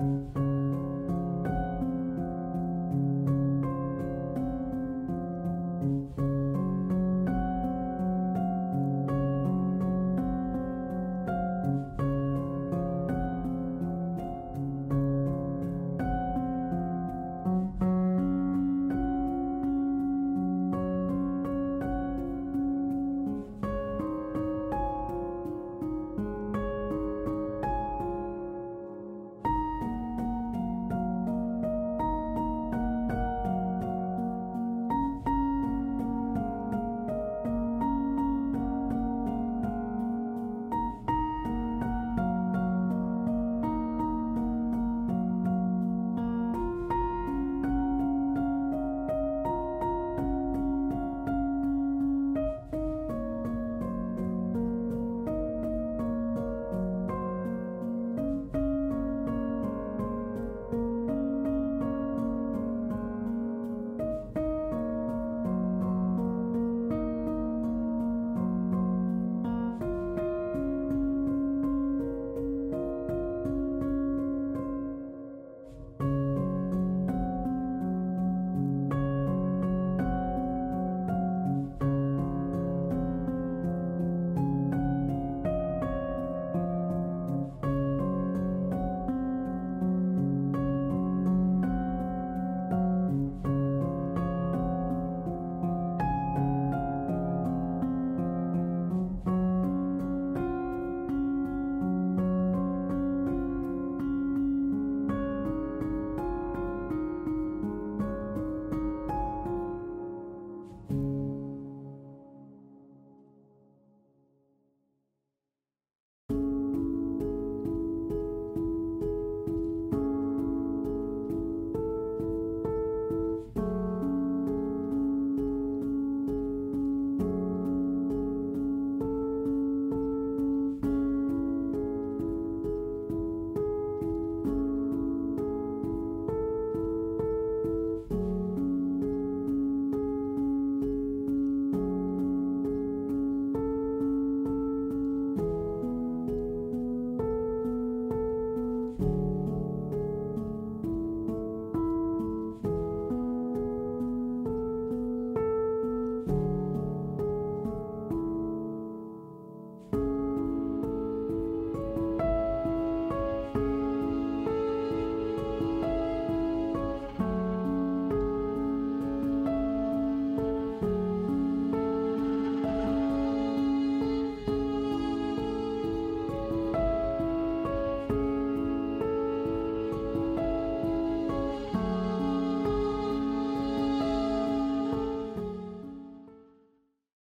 you